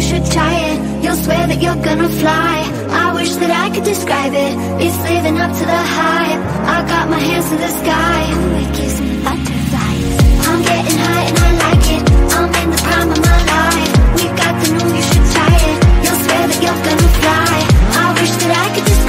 you should try it. You'll swear that you're gonna fly. I wish that I could describe it. It's living up to the hype. I got my hands to the sky. Ooh, it gives me butterflies. I'm getting high and I like it. I'm in the prime of my life. We got the new, you should try it. You'll swear that you're gonna fly. I wish that I could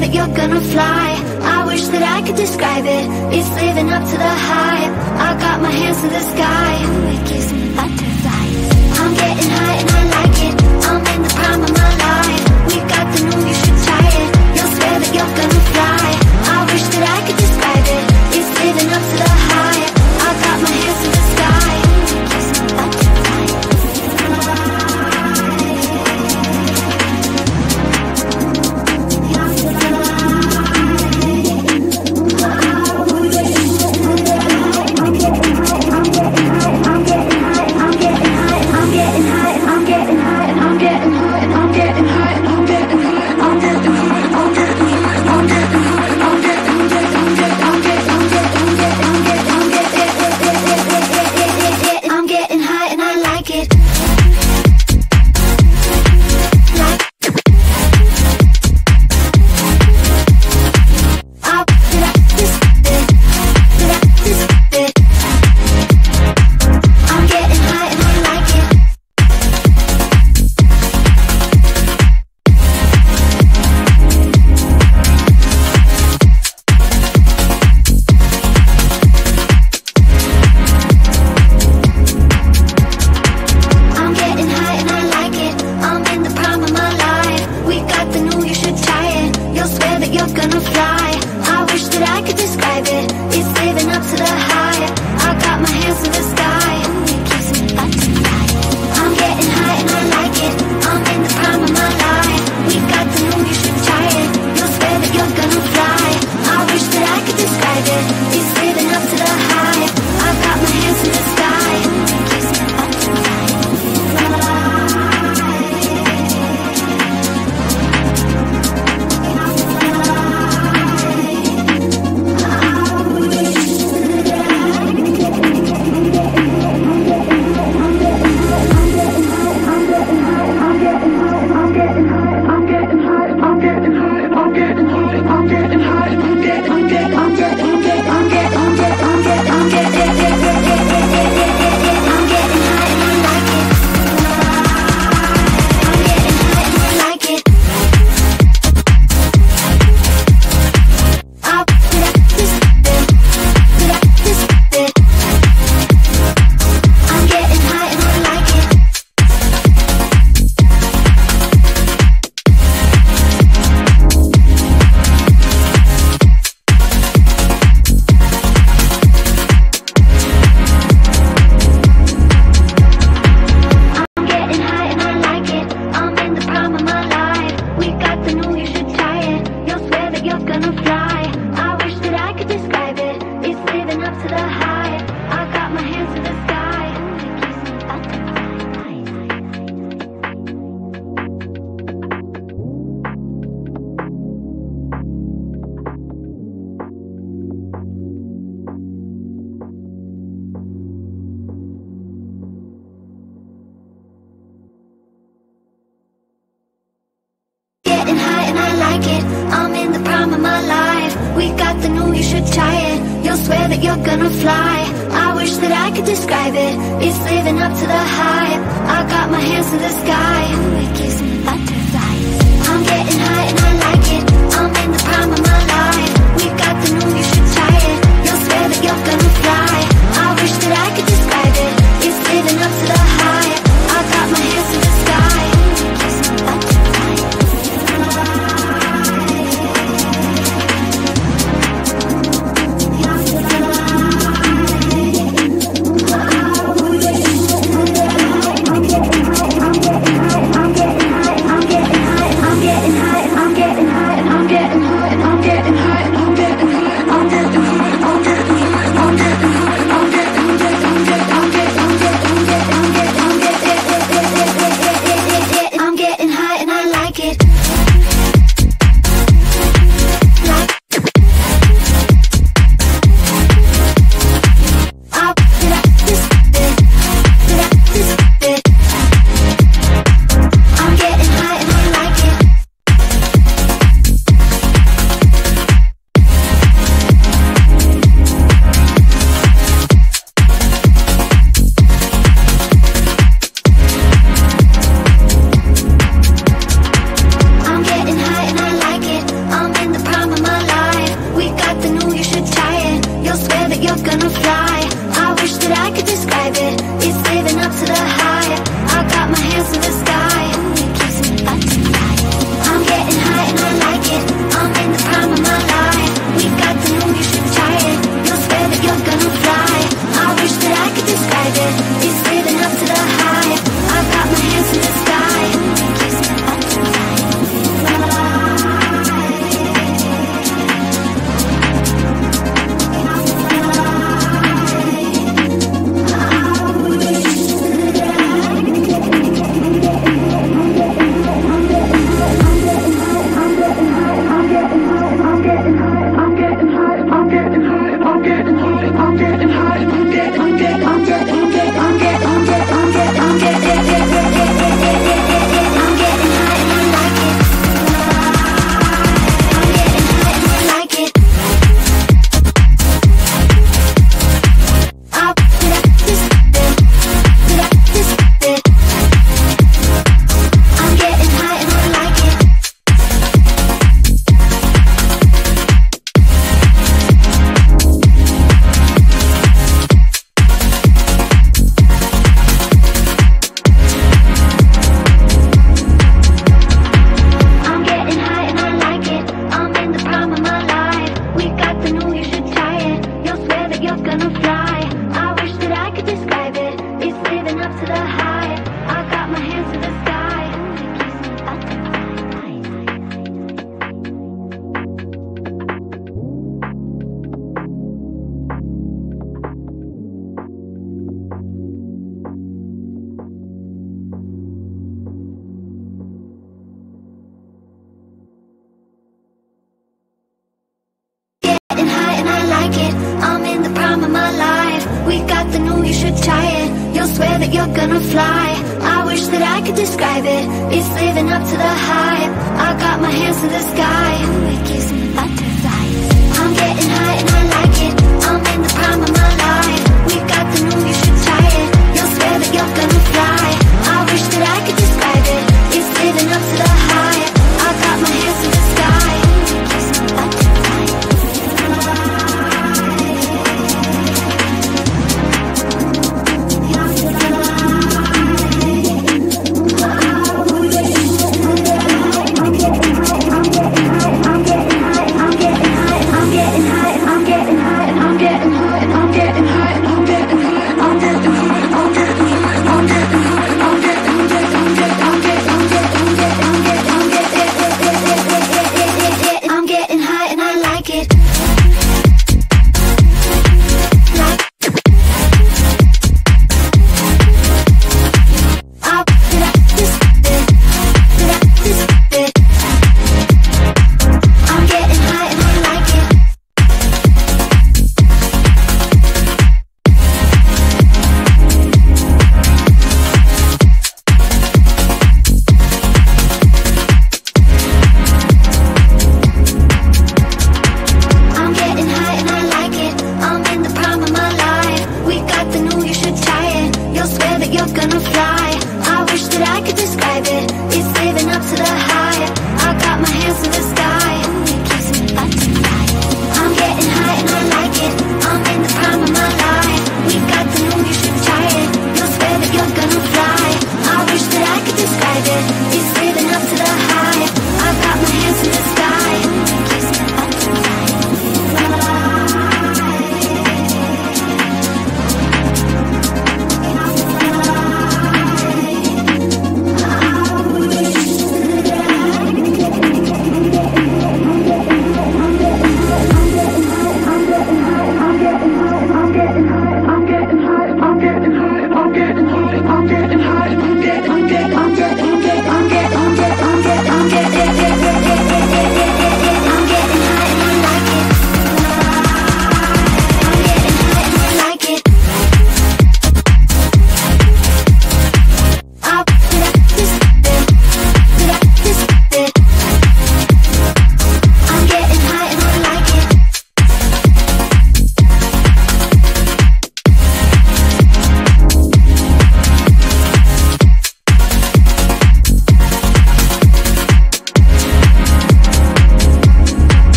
that you're gonna fly. I wish that I could describe it. It's living up to the hype. I got my hands to the sky. Ooh, it gives me butterflies. I'm getting high and I like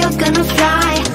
you're gonna fly.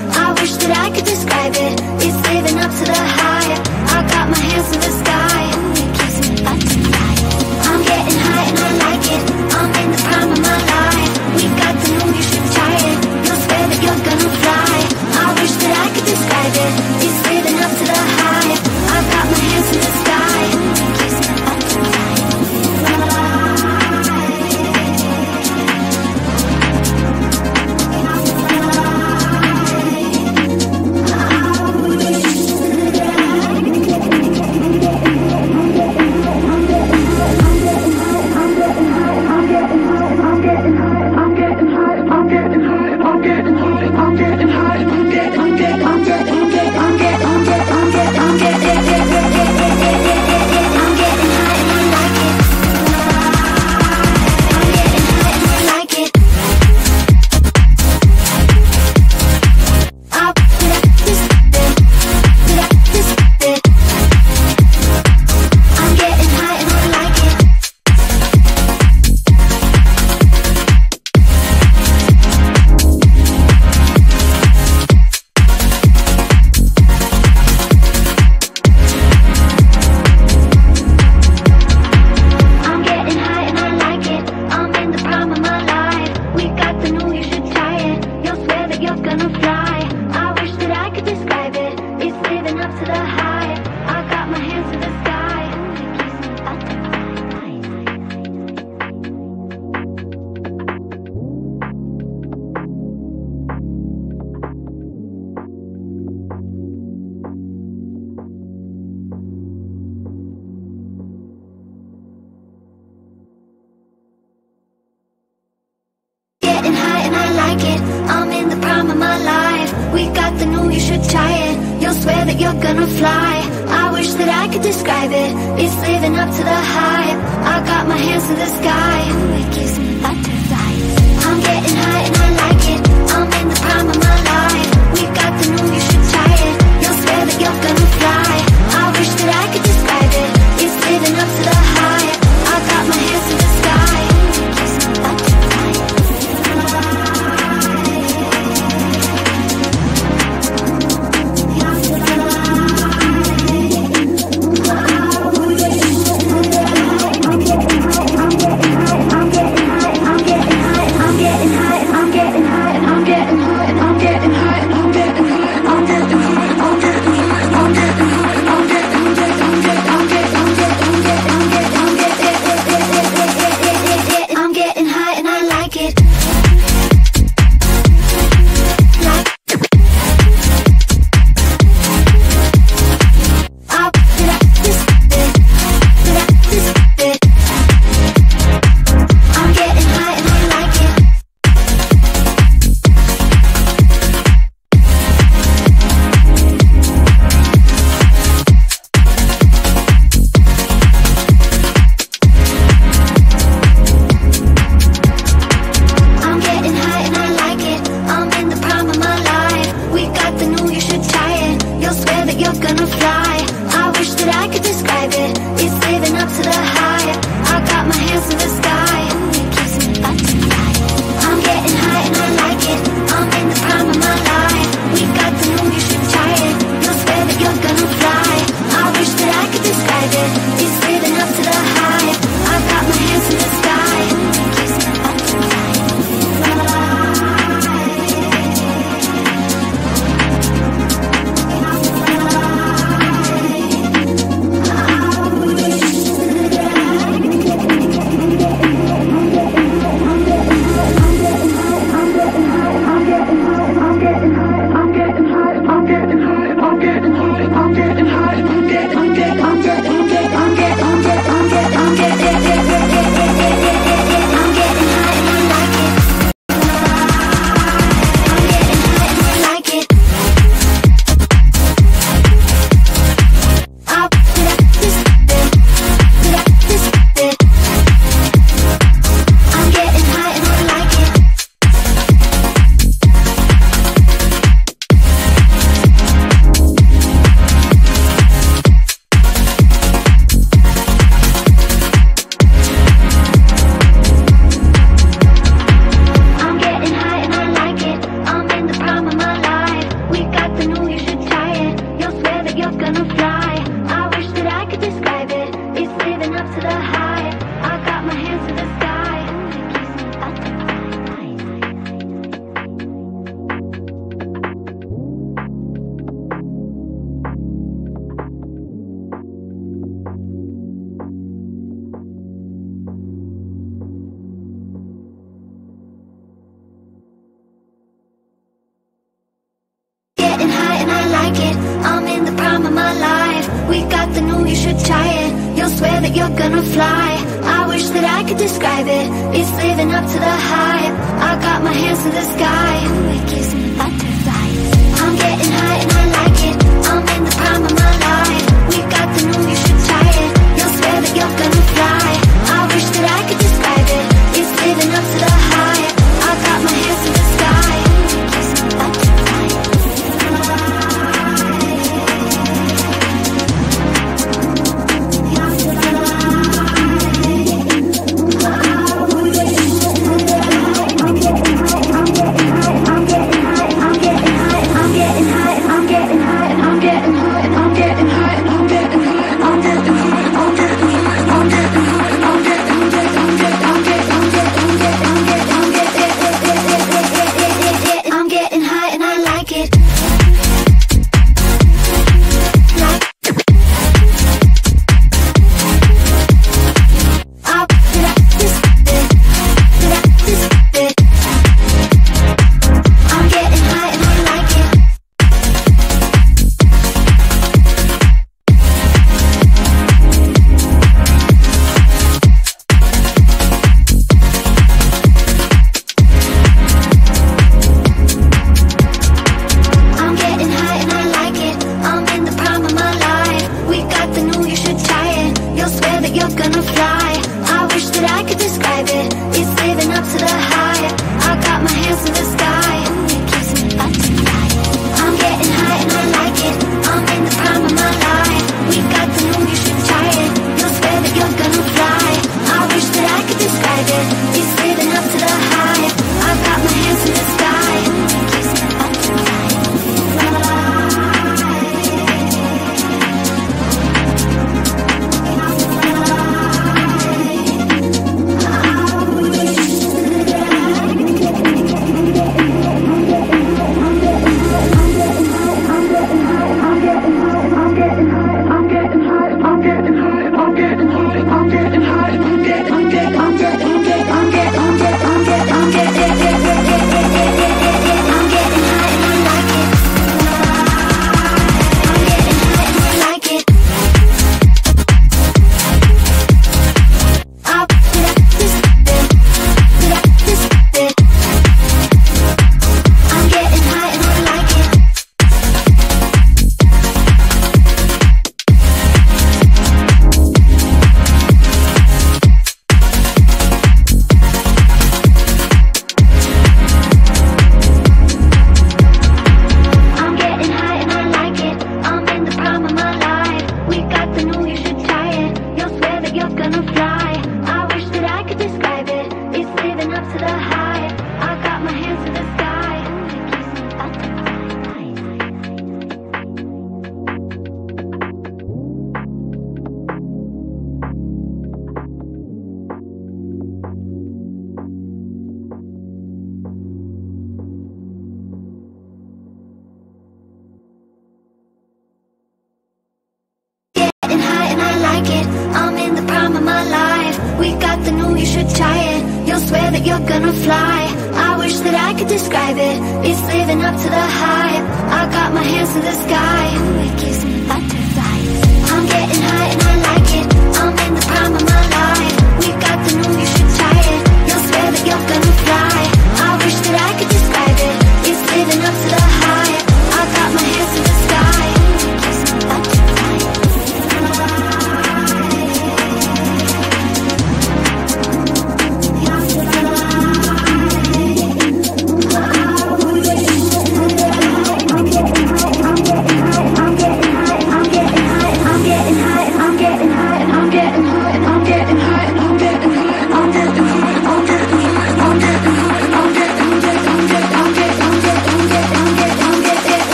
wish that I could describe it. It's living up to the hype. I got my hands to the sky. It gives me butterflies. I'm getting high and I like it. I'm in the prime of my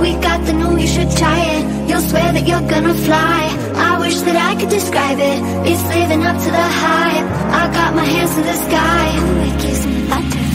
We got the new, you should try it. You'll swear that you're gonna fly. I wish that I could describe it. It's living up to the hype. I got my hands to the sky. Ooh, it gives me butterflies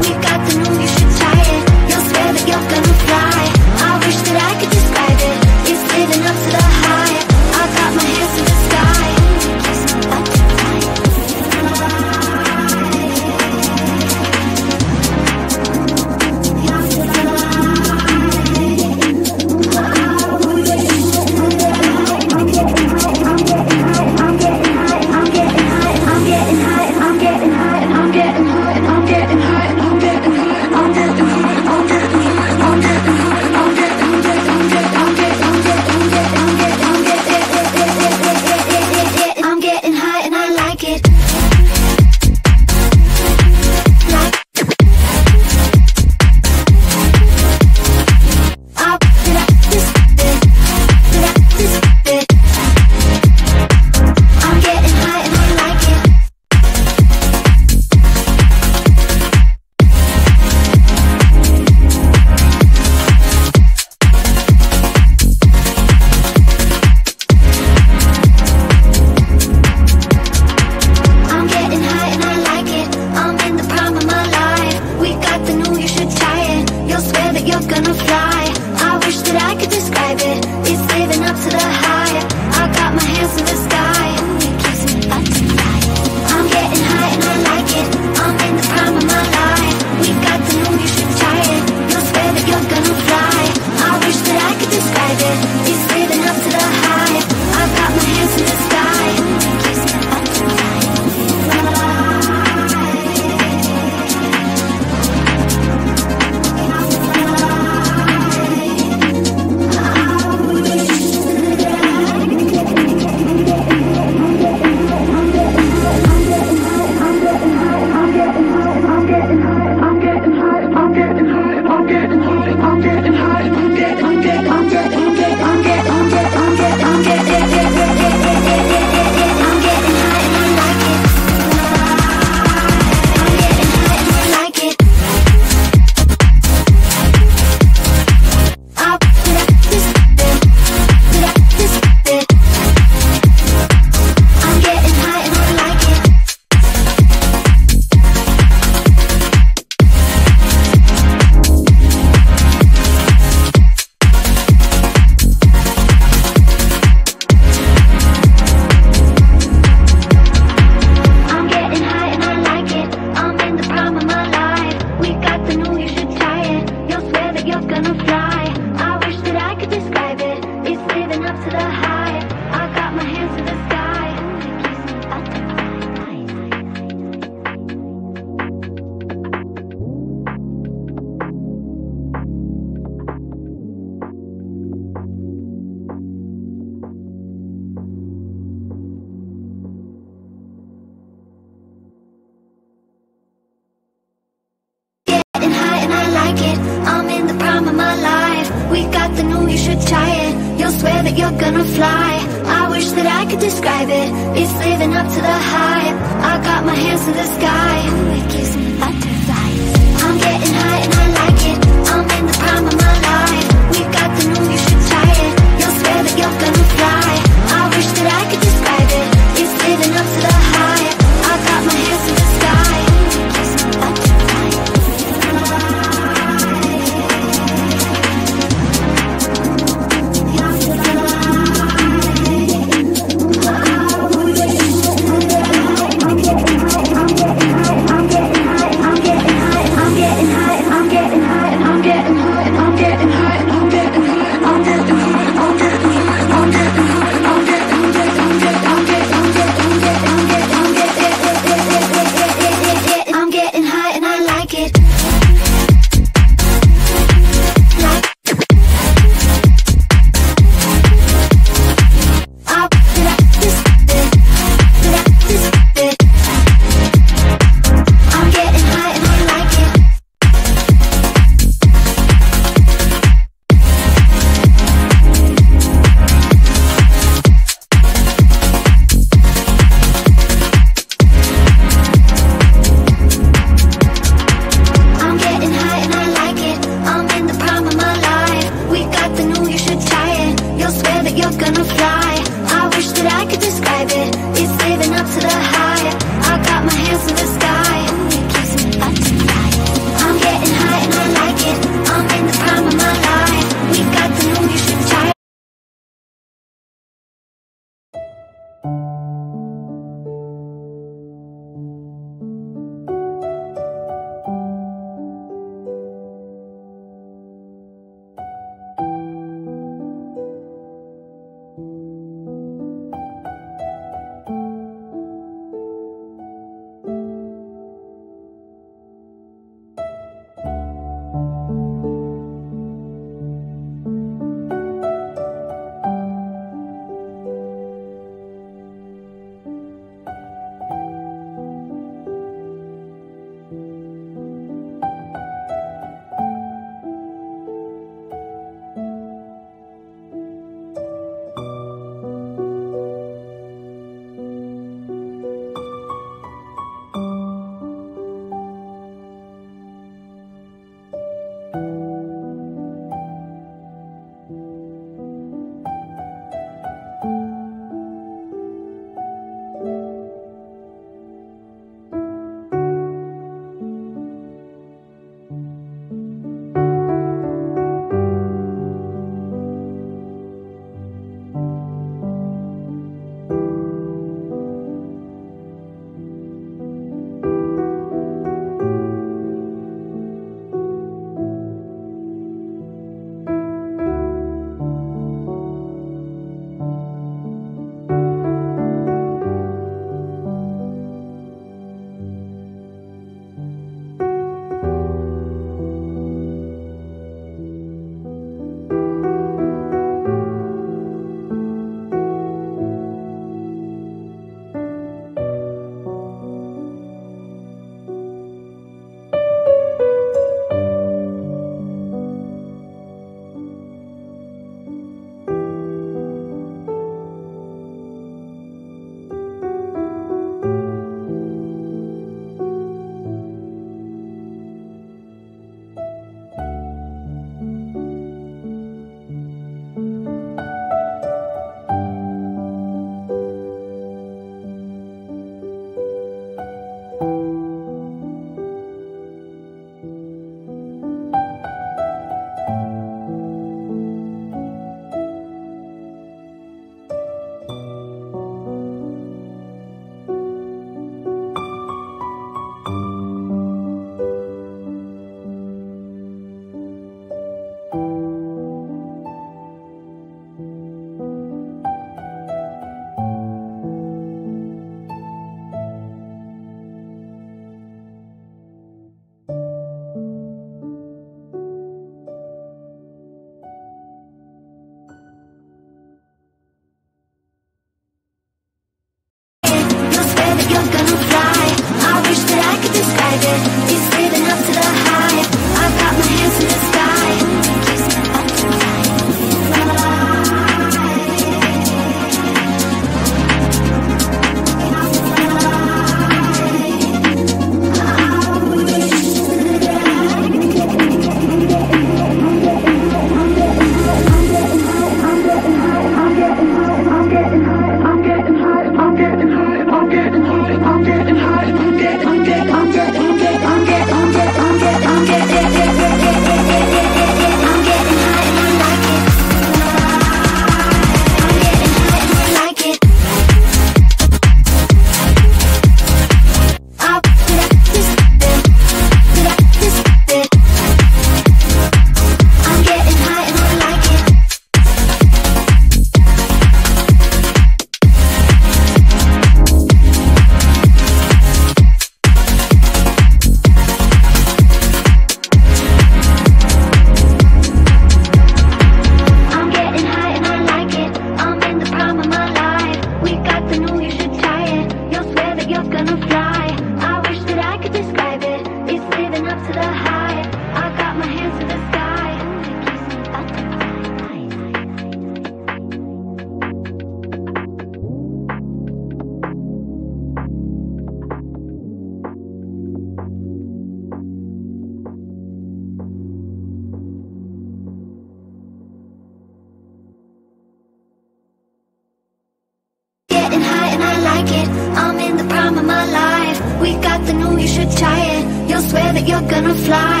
gonna fly.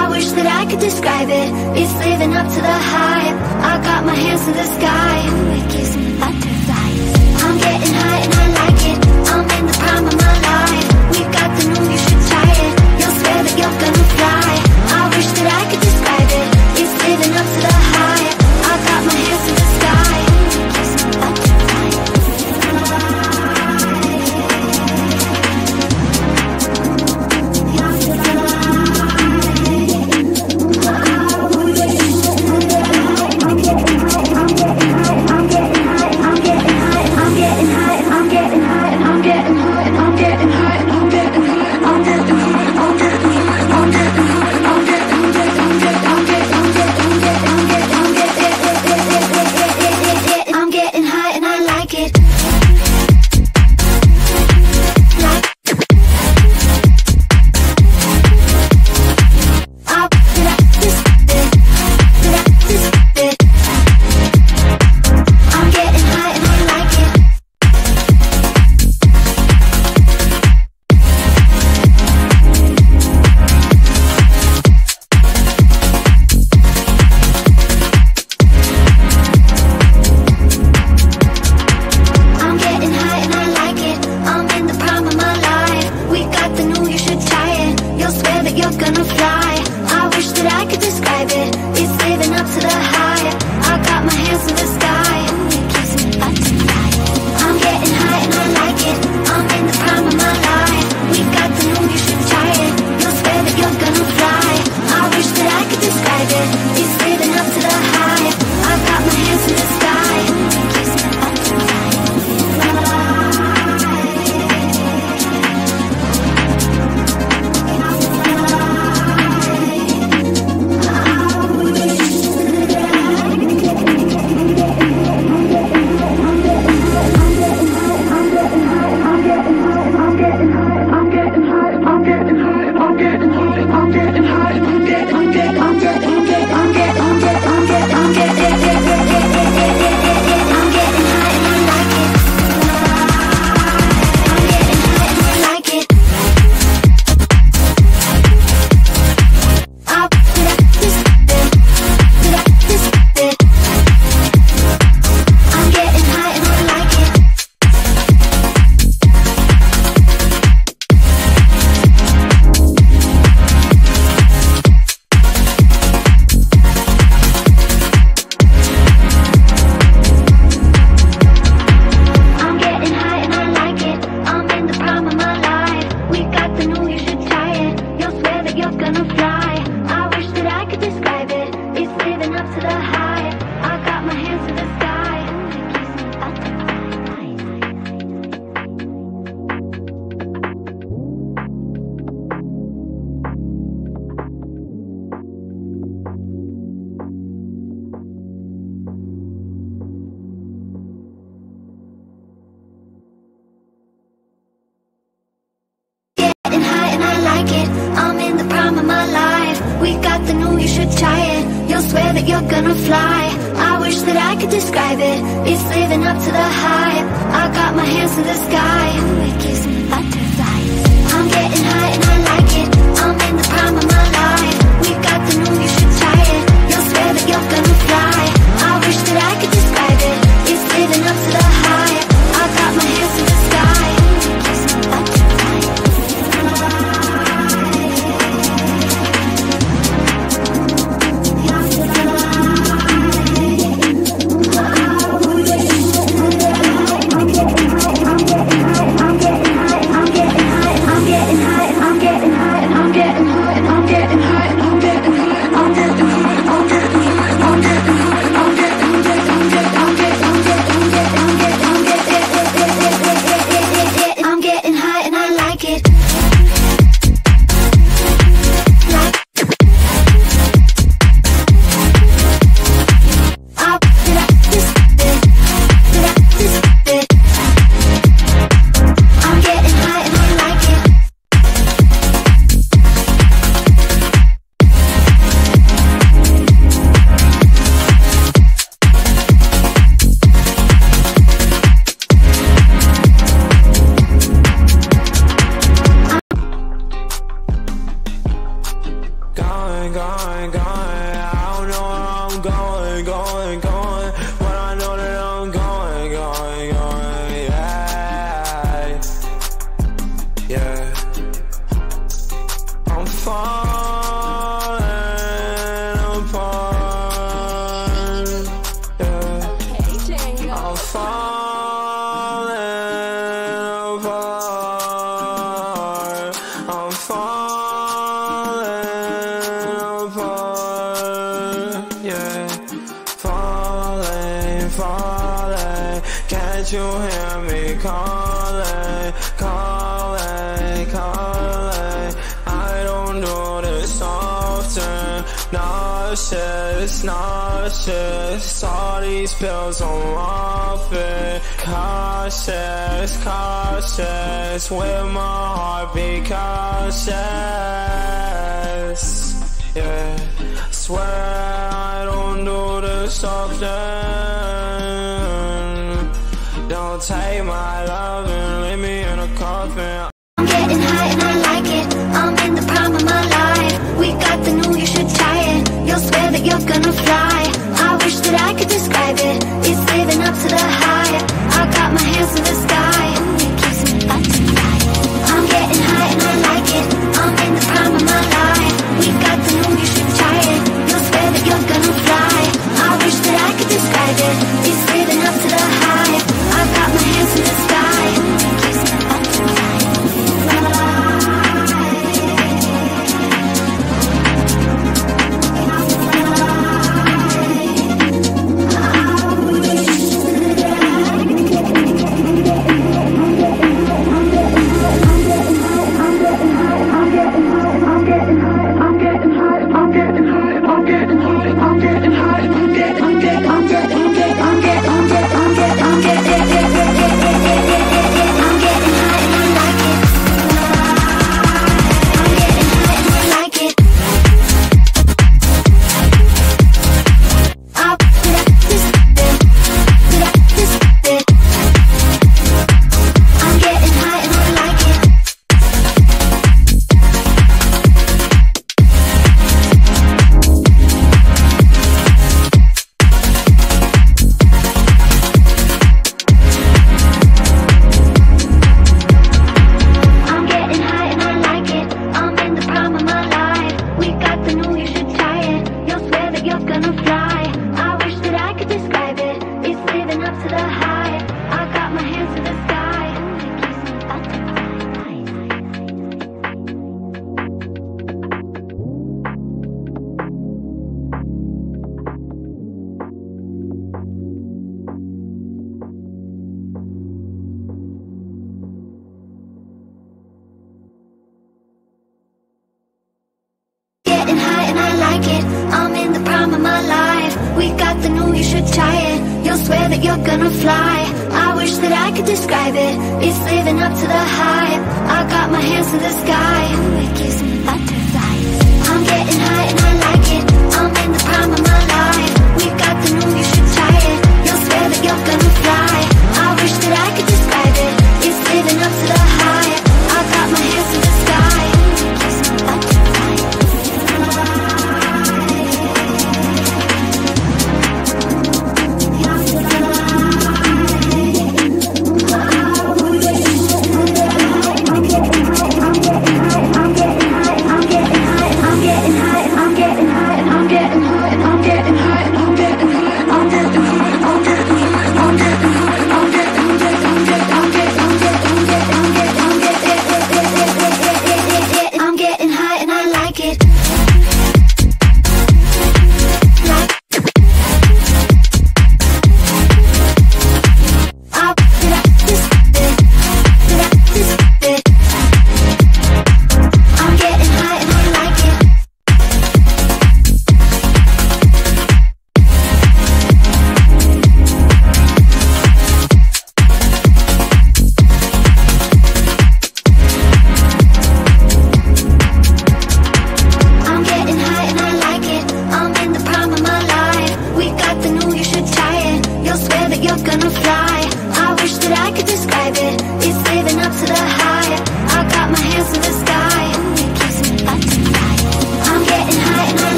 I wish that I could describe it. It's living up to the hype. I got my hands to the sky. Ooh, it gives me butterflies. I'm getting gonna fly. swear that you're gonna fly. I wish that I could describe it. It's living up to the hype. I got my hands to the sky. Ooh, it gives me